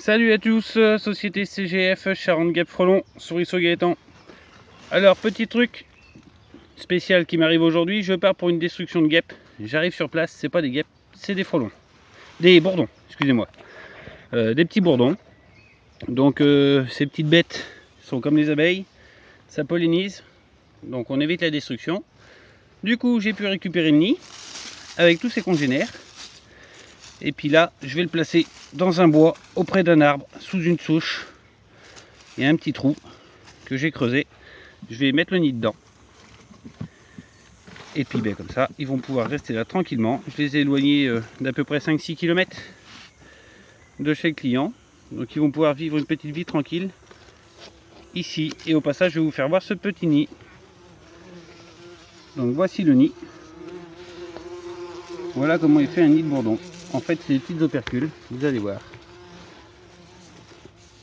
Salut à tous, euh, société CGF, Charente Gap Frelon, Souriceau Gaëtan. Alors, petit truc spécial qui m'arrive aujourd'hui, je pars pour une destruction de guêpes. J'arrive sur place, c'est pas des guêpes, c'est des frelons. Des bourdons, excusez-moi. Euh, des petits bourdons. Donc, euh, ces petites bêtes sont comme les abeilles, ça pollinise, donc on évite la destruction. Du coup, j'ai pu récupérer le nid avec tous ses congénères. Et puis là, je vais le placer dans un bois, auprès d'un arbre, sous une souche. Il y a un petit trou que j'ai creusé. Je vais mettre le nid dedans. Et puis ben, comme ça, ils vont pouvoir rester là tranquillement. Je les ai éloignés euh, d'à peu près 5-6 km de chez le client. Donc ils vont pouvoir vivre une petite vie tranquille ici. Et au passage, je vais vous faire voir ce petit nid. Donc voici le nid. Voilà comment il fait un nid de bourdon. En fait, c'est des petites opercules, vous allez voir.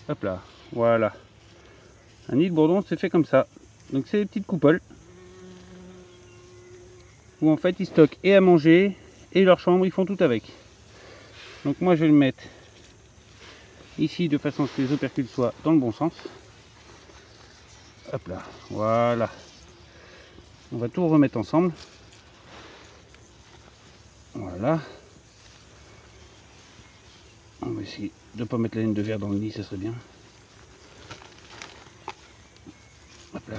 Hop là, voilà. Un nid de bourdon, c'est fait comme ça. Donc c'est des petites coupoles. Où en fait, ils stockent et à manger, et leur chambre, ils font tout avec. Donc moi, je vais le mettre ici, de façon à ce que les opercules soient dans le bon sens. Hop là, voilà. On va tout remettre ensemble. Voilà. Va essayer de ne pas mettre la laine de verre dans le nid, ça serait bien. Hop là.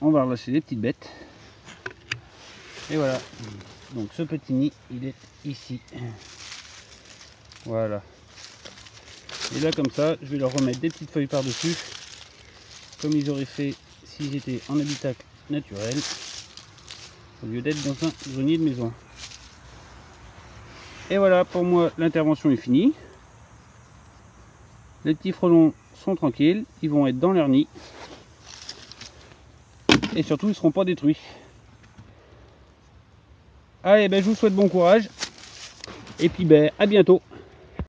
On va relâcher les petites bêtes. Et voilà. Donc ce petit nid, il est ici. Voilà. Et là comme ça, je vais leur remettre des petites feuilles par-dessus. Comme ils auraient fait s'ils étaient en habitacle naturel. Au lieu d'être dans un grenier de maison. Et voilà, pour moi, l'intervention est finie. Les petits frelons sont tranquilles, ils vont être dans leur nid. Et surtout, ils ne seront pas détruits. Allez, ben, je vous souhaite bon courage. Et puis, ben, à bientôt.